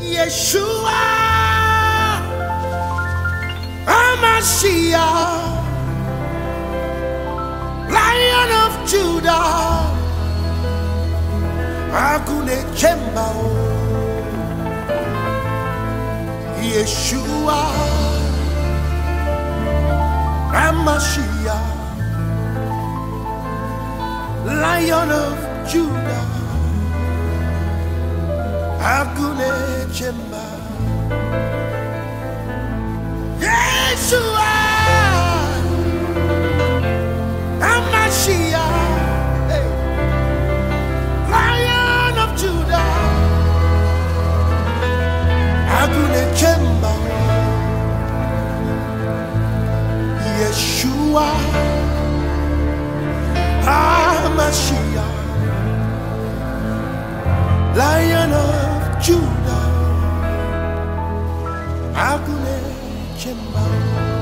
Yeshua HaMashiach Lion of Judah Akune Chembao Yeshua HaMashiach Lion of Judah agunechema Yeshua HaMashiach Agunechemba Yeshua HaMashiach Lion of Judah, Agune Chimba.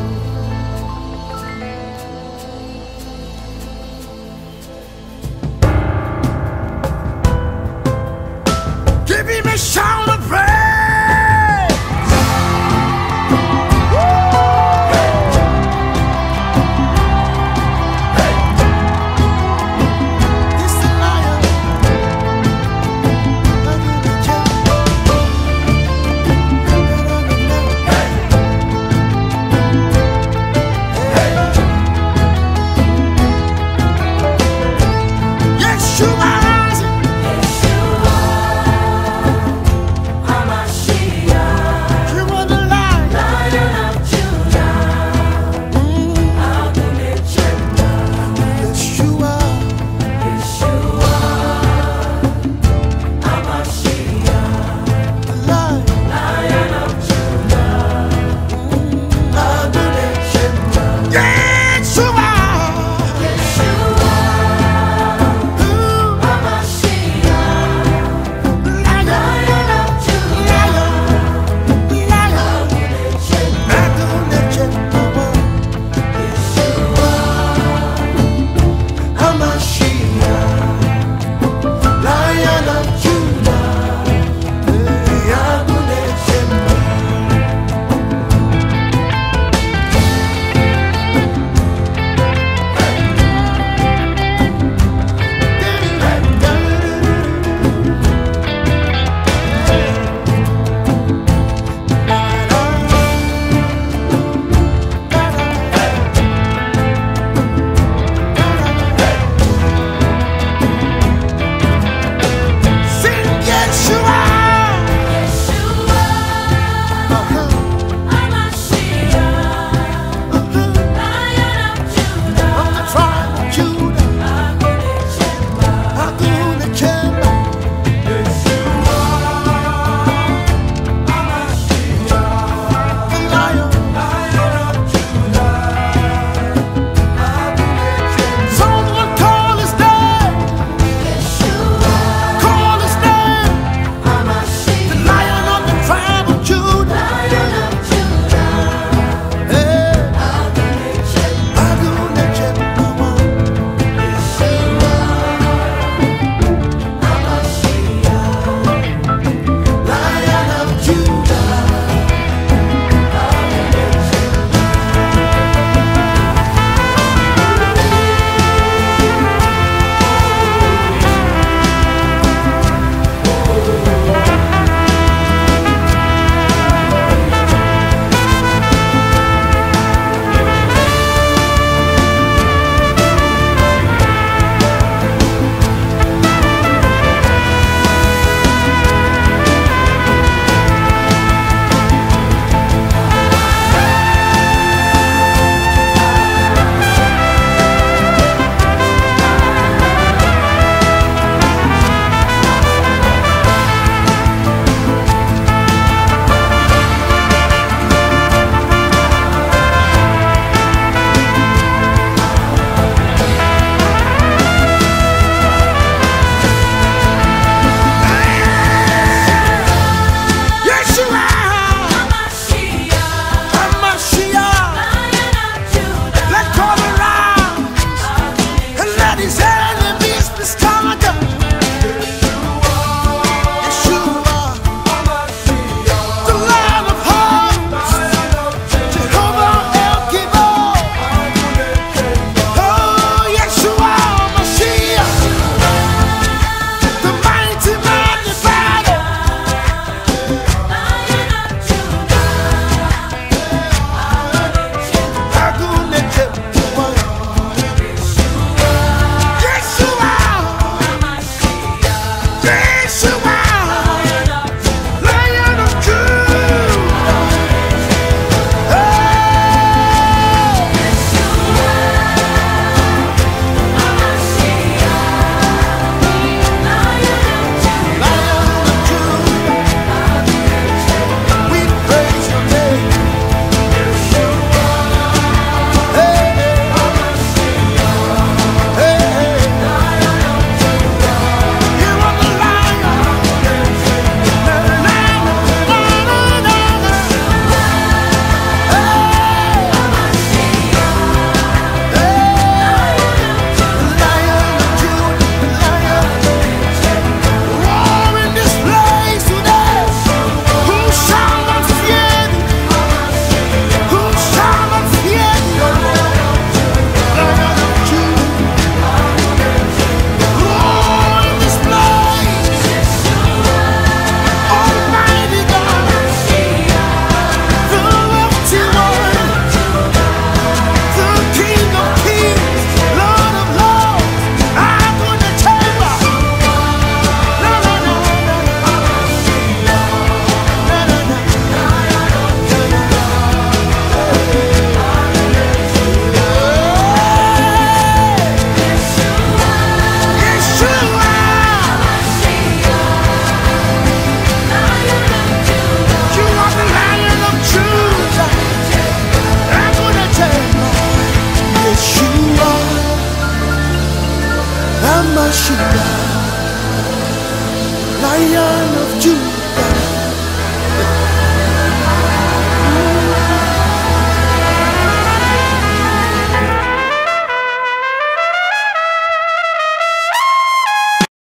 Lion of Judah.